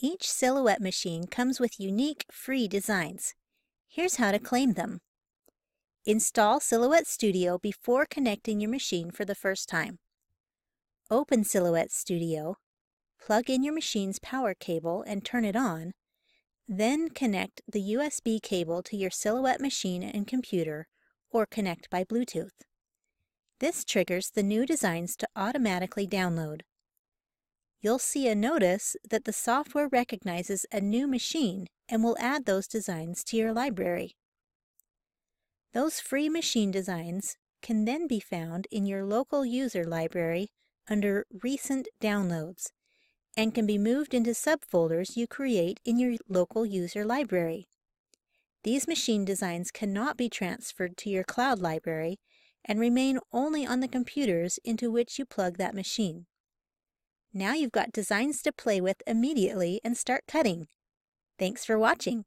Each Silhouette machine comes with unique free designs. Here's how to claim them. Install Silhouette Studio before connecting your machine for the first time. Open Silhouette Studio, plug in your machine's power cable and turn it on, then connect the USB cable to your Silhouette machine and computer or connect by Bluetooth. This triggers the new designs to automatically download. You'll see a notice that the software recognizes a new machine and will add those designs to your library. Those free machine designs can then be found in your local user library under Recent Downloads and can be moved into subfolders you create in your local user library. These machine designs cannot be transferred to your cloud library and remain only on the computers into which you plug that machine. Now you've got designs to play with immediately and start cutting. Thanks for watching.